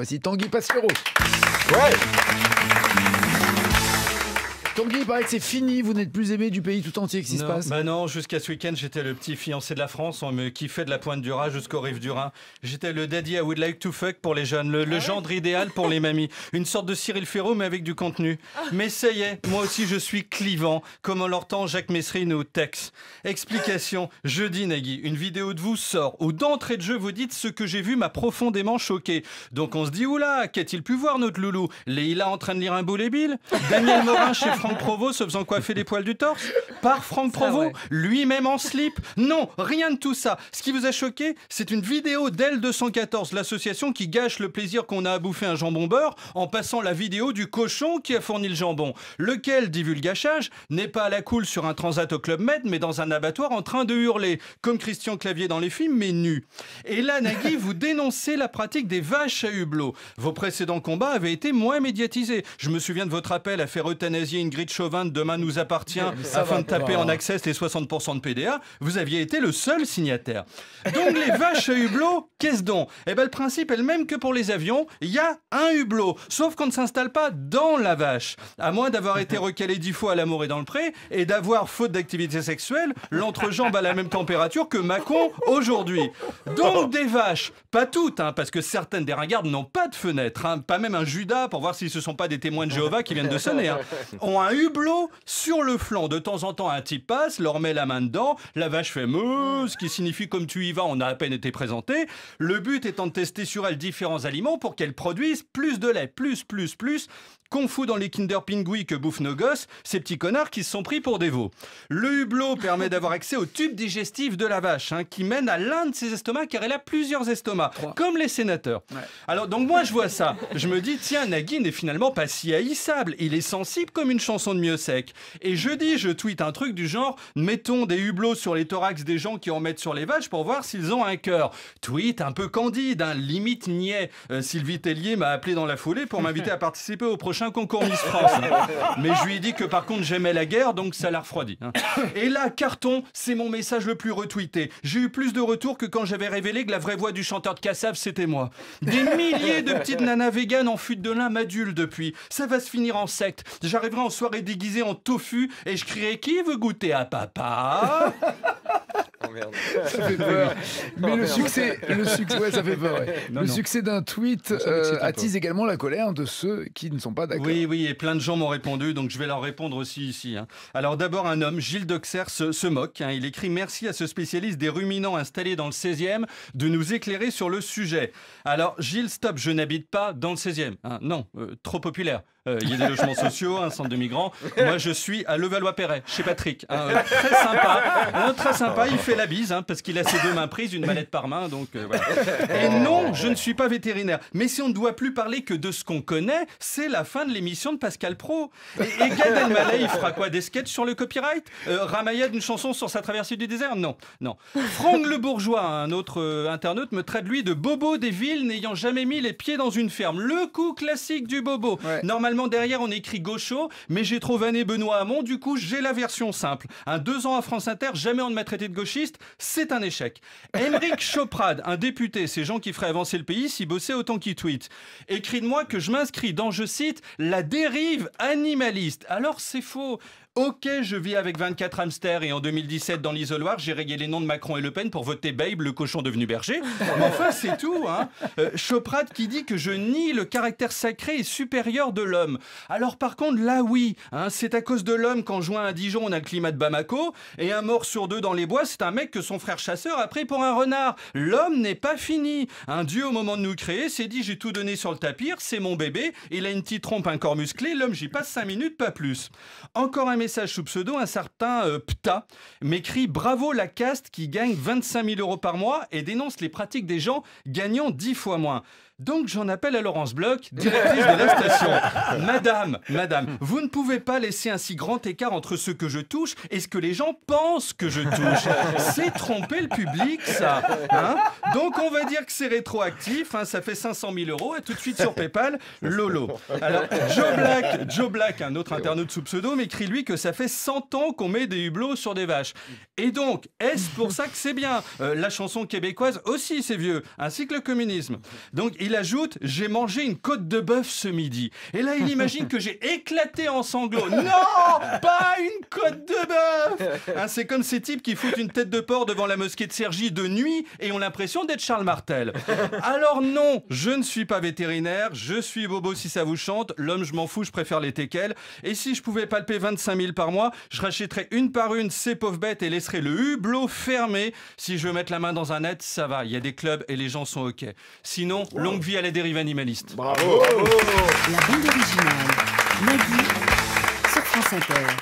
Voici Tanguy Pasquero. Ouais Tanguy, il paraît que c'est fini, vous n'êtes plus aimé du pays tout entier, qu'est-ce qui se passe Bah non, jusqu'à ce week-end, j'étais le petit fiancé de la France, on me kiffait de la pointe du Raz jusqu'au rive du Rhin. J'étais le daddy I would like to fuck pour les jeunes, le, le Ah gendre idéal pour les mamies. Une sorte de Cyril Ferraud, mais avec du contenu. Ah. Mais ça y est, moi aussi je suis clivant, comme en l'entend Jacques Messrine ou Tex. Explication, jeudi Nagui, une vidéo de vous sort, où d'entrée de jeu vous dites ce que j'ai vu m'a profondément choqué. Donc on se dit, oula, qu'a-t-il pu voir notre loulou? Leïla en train de lire un boulet bill? Daniel Morin chez Franck Provost se faisant coiffer des poils du torse Par Franck Provost Lui-même en slip Non, rien de tout ça. Ce qui vous a choqué, c'est une vidéo d'L214, l'association qui gâche le plaisir qu'on a à bouffer un jambon beurre en passant la vidéo du cochon qui a fourni le jambon. Lequel, dit n'est pas à la cool sur un transat au Club Med, mais dans un abattoir en train de hurler, comme Christian Clavier dans les films, mais nu. Et là, Nagui, vous dénoncez la pratique des vaches à hublot. Vos précédents combats avaient été moins médiatisés. Je me souviens de votre appel à faire euthanasier Ingrid Chauvin de Demain nous appartient afin de taper en access les 60% de PDA. Vous aviez été le seul signataire. Donc les vaches à hublot, qu'est-ce donc? Eh ben le principe est le même que pour les avions. Il y a un hublot, sauf qu'on ne s'installe pas dans la vache. À moins d'avoir été recalé dix fois à l'amour et dans le pré et d'avoir, faute d'activité sexuelle, l'entrejambe à la même température que Macon aujourd'hui. Donc des vaches, pas toutes, hein, parce que certaines des ringardes n'ont pas de fenêtre, hein, pas même un Judas pour voir si ce sont pas des témoins de Jéhovah qui viennent de sonner, hein, ont un hublot sur le flanc. De temps en temps, un type passe, leur met la main dedans, la vache fait meuh, ce qui signifie comme tu y vas, on a à peine été présenté. Le but étant de tester sur elle différents aliments pour qu'elle produise plus de lait, plus, plus, plus, qu'on fout dans les Kinder Pingui que bouffent nos gosses, ces petits connards qui se sont pris pour des veaux. Le hublot permet d'avoir accès au tube digestif de la vache, hein, qui mène à l'un de ses estomacs, car elle a plusieurs estomacs, comme les sénateurs. Alors, donc moi, je vois ça. Je me dis, tiens, Nagui n'est finalement pas si haïssable. Il est sensible comme une chanson de mieux sec. Et jeudi, je tweete un truc du genre, mettons des hublots sur les thorax des gens qui en mettent sur les vaches pour voir s'ils ont un cœur. Tweet un peu candide, un limite niais. Euh, Sylvie Tellier m'a appelé dans la foulée pour m'inviter à participer au prochain concours Miss France. hein. Mais je lui ai dit que par contre j'aimais la guerre, donc ça l'a refroidi. hein. Et là, carton, c'est mon message le plus retweeté. J'ai eu plus de retours que quand j'avais révélé que la vraie voix du chanteur de Cassav, c'était moi. Des milliers de petites nanas véganes en fuite de lin m'adulent depuis. Ça va se finir en secte. J'arriverai en soirée déguisée en tofu et je crierai Qui veut goûter à papa? Ça fait peur. Mais Oh, le succès, le succès, ouais, ça fait peur. ouais. Non, le non. succès d'un tweet euh, attise également la colère de ceux qui ne sont pas d'accord. Oui, oui, et plein de gens m'ont répondu, donc je vais leur répondre aussi ici. hein. Alors d'abord, un homme, Gilles Doxer, se, se moque. hein. Il écrit Merci à ce spécialiste des ruminants installé dans le 16e de nous éclairer sur le sujet. Alors, Gilles, stop, je n'habite pas dans le 16e. hein. Non, euh, trop populaire. Euh, Il y a des logements sociaux, un centre de migrants. Moi, je suis à Levallois-Perret, chez Patrick. hein. Euh, très sympa. hein, très sympa. Il fait la bise, hein, parce qu'il a ses deux mains prises, une mallette par main. Donc, euh, voilà. Et non, je ne suis pas vétérinaire. Mais si on ne doit plus parler que de ce qu'on connaît, c'est la fin de l'émission de Pascal Pro. Et, et Gad Elmaleh, il fera quoi? Des sketchs sur le copyright? Ramayad, une chanson sur sa traversée du désert? Non, non. Franck le Bourgeois, un autre internaute, me traite lui de bobo des villes n'ayant jamais mis les pieds dans une ferme. Le coup classique du bobo. Normalement, derrière, on écrit gaucho, mais j'ai trop vanné Benoît Hamon, du coup, j'ai la version simple. Un deux ans à France Inter, jamais on ne m'a traité de gauchiste, c'est un échec. Émeric Choprade, un député, ces gens qui feraient avancer le pays s'ils bossaient autant qu'ils tweetent. Écrit de moi que je m'inscris dans, je cite, la dérive animaliste. Alors c'est faux. Ok, je vis avec 24 hamsters et en 2017, dans l'isoloir, j'ai rayé les noms de Macron et Le Pen pour voter Babe, le cochon devenu berger. Mais enfin, c'est tout. Hein. Euh, Choprade qui dit que je nie le caractère sacré et supérieur de l'homme. Alors par contre, là oui, hein, c'est à cause de l'homme qu'en juin à Dijon, on a le climat de Bamako, et un mort sur deux dans les bois, c'est un mec que son frère chasseur a pris pour un renard. L'homme n'est pas fini. Un dieu, au moment de nous créer, s'est dit j'ai tout donné sur le tapir, c'est mon bébé, il a une petite trompe, un corps musclé, l'homme j'y passe 5 minutes, pas plus. Encore un message sous pseudo, un certain euh, Pta m'écrit Bravo la caste qui gagne 25 000 euros par mois et dénonce les pratiques des gens gagnant 10 fois moins. Donc j'en appelle à Laurence Bloch, directrice de la station. Madame, madame, vous ne pouvez pas laisser un si grand écart entre ce que je touche et ce que les gens pensent que je touche. C'est tromper le public, ça. hein Donc on va dire que c'est rétroactif, hein, ça fait 500 000 euros, et tout de suite sur PayPal, Lolo. Alors Joe Black, Joe Black, un autre internaute sous pseudo, m'écrit lui que ça fait 100 ans qu'on met des hublots sur des vaches. Et donc, est-ce pour ça que c'est bien? Euh, La chanson québécoise aussi, c'est vieux, ainsi que le communisme. Donc il il ajoute J'ai mangé une côte de bœuf ce midi. Et là, il imagine que j'ai éclaté en sanglots. Non Pas une côte de bœuf Hein, C'est comme ces types qui foutent une tête de porc devant la mosquée de Cergy de nuit et ont l'impression d'être Charles Martel. Alors non, je ne suis pas vétérinaire, je suis bobo si ça vous chante. L'homme, je m'en fous, je préfère les teckels. Et si je pouvais palper 25 000 par mois, je rachèterais une par une ces pauvres bêtes et laisserais le hublot fermé. Si je veux mettre la main dans un net, ça va, il y a des clubs et les gens sont OK. Sinon, longue vie à la dérive animaliste. Bravo. La bande originale. Nagui sur France Inter.